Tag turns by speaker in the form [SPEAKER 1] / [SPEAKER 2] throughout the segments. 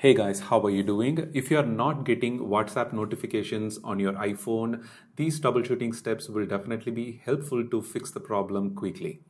[SPEAKER 1] Hey guys, how are you doing? If you are not getting WhatsApp notifications on your iPhone, these troubleshooting steps will definitely be helpful to fix the problem quickly.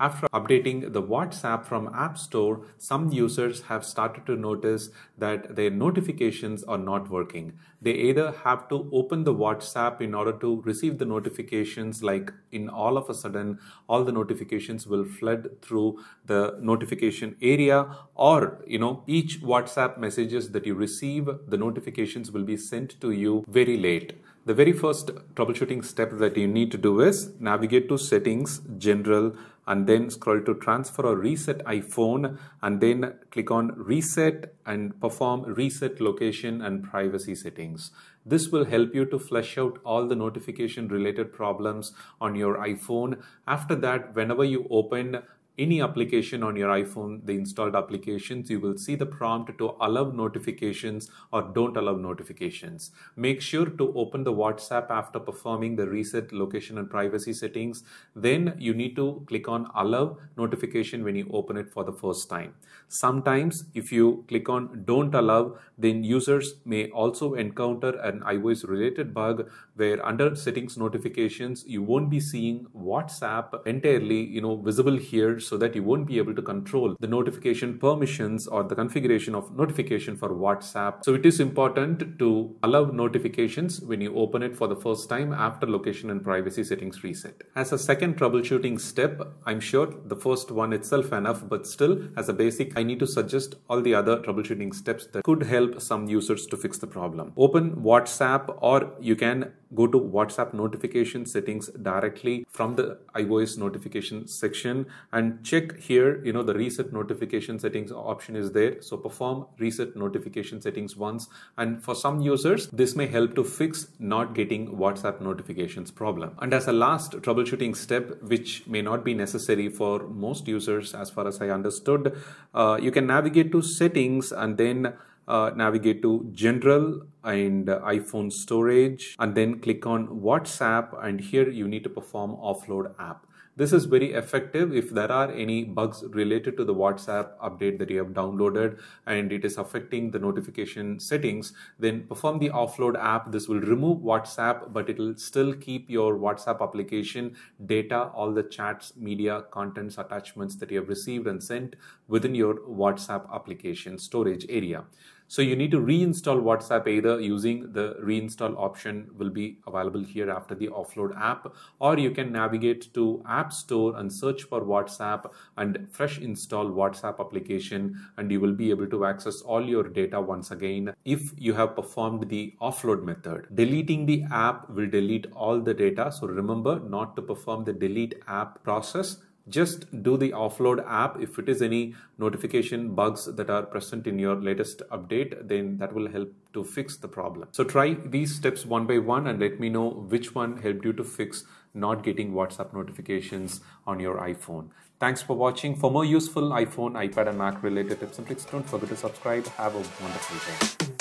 [SPEAKER 1] After updating the WhatsApp from App Store, some users have started to notice that their notifications are not working. They either have to open the WhatsApp in order to receive the notifications, like in all of a sudden, all the notifications will flood through the notification area, or you know, each WhatsApp messages that you receive, the notifications will be sent to you very late. The very first troubleshooting step that you need to do is navigate to settings, general, and then scroll to transfer or reset iPhone and then click on reset and perform reset location and privacy settings. This will help you to flesh out all the notification related problems on your iPhone. After that, whenever you open any application on your iPhone, the installed applications, you will see the prompt to allow notifications or don't allow notifications. Make sure to open the WhatsApp after performing the reset location and privacy settings. Then you need to click on allow notification when you open it for the first time. Sometimes if you click on don't allow, then users may also encounter an iOS related bug where under settings notifications, you won't be seeing WhatsApp entirely, you know, visible here so that you won't be able to control the notification permissions or the configuration of notification for WhatsApp. So it is important to allow notifications when you open it for the first time after location and privacy settings reset. As a second troubleshooting step, I'm sure the first one itself enough, but still as a basic, I need to suggest all the other troubleshooting steps that could help some users to fix the problem. Open WhatsApp or you can go to WhatsApp notification settings directly from the iOS notification section and check here, you know, the reset notification settings option is there. So perform reset notification settings once. And for some users, this may help to fix not getting WhatsApp notifications problem. And as a last troubleshooting step, which may not be necessary for most users, as far as I understood, uh, you can navigate to settings and then uh, navigate to general and iPhone storage and then click on WhatsApp and here you need to perform offload app. This is very effective if there are any bugs related to the WhatsApp update that you have downloaded and it is affecting the notification settings, then perform the offload app. This will remove WhatsApp, but it will still keep your WhatsApp application data, all the chats, media, contents, attachments that you have received and sent within your WhatsApp application storage area. So you need to reinstall WhatsApp either using the reinstall option will be available here after the offload app or you can navigate to App Store and search for WhatsApp and fresh install WhatsApp application and you will be able to access all your data once again if you have performed the offload method. Deleting the app will delete all the data. So remember not to perform the delete app process just do the offload app. If it is any notification bugs that are present in your latest update then that will help to fix the problem. So try these steps one by one and let me know which one helped you to fix not getting whatsapp notifications on your iphone. Thanks for watching. For more useful iphone ipad and mac related tips and tricks don't forget to subscribe. Have a wonderful day